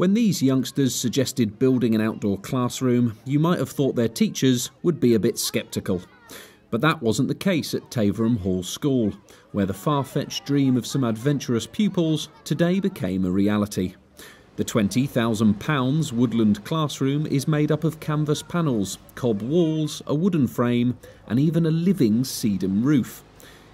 When these youngsters suggested building an outdoor classroom, you might have thought their teachers would be a bit sceptical. But that wasn't the case at Taverham Hall School, where the far fetched dream of some adventurous pupils today became a reality. The £20,000 woodland classroom is made up of canvas panels, cob walls, a wooden frame, and even a living sedum roof.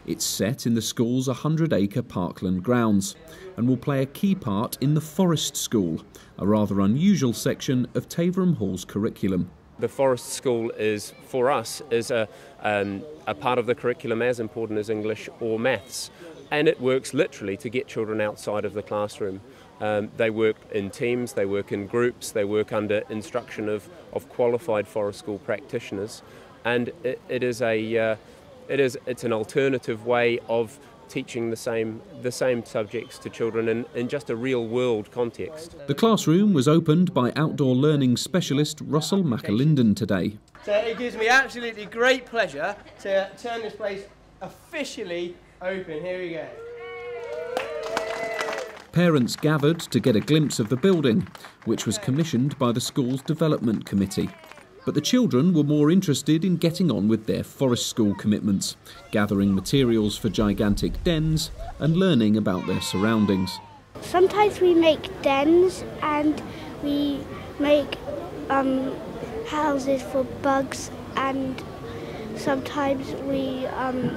It's set in the school's 100 acre parkland grounds and will play a key part in the Forest School, a rather unusual section of Taverham Hall's curriculum. The Forest School is, for us, is a, um, a part of the curriculum as important as English or maths, and it works literally to get children outside of the classroom. Um, they work in teams, they work in groups, they work under instruction of, of qualified forest school practitioners, and it, it is a uh, it is it's an alternative way of teaching the same the same subjects to children in, in just a real world context. The classroom was opened by outdoor learning specialist Russell McAlinden today. So it gives me absolutely great pleasure to turn this place officially open. Here we go. Parents gathered to get a glimpse of the building, which was commissioned by the school's development committee. But the children were more interested in getting on with their forest school commitments, gathering materials for gigantic dens and learning about their surroundings. Sometimes we make dens and we make um, houses for bugs and sometimes we um,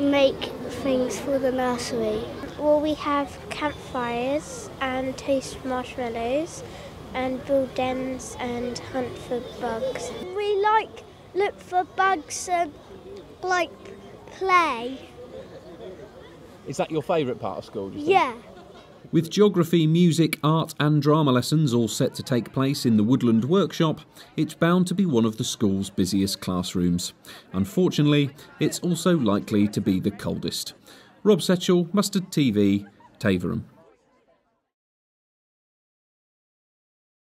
make things for the nursery. Well, we have campfires and toast marshmallows and build dens and hunt for bugs. We like look for bugs and like play. Is that your favourite part of school? Yeah. With geography, music, art, and drama lessons all set to take place in the Woodland Workshop, it's bound to be one of the school's busiest classrooms. Unfortunately, it's also likely to be the coldest. Rob Setchell, Mustard TV, Taverham.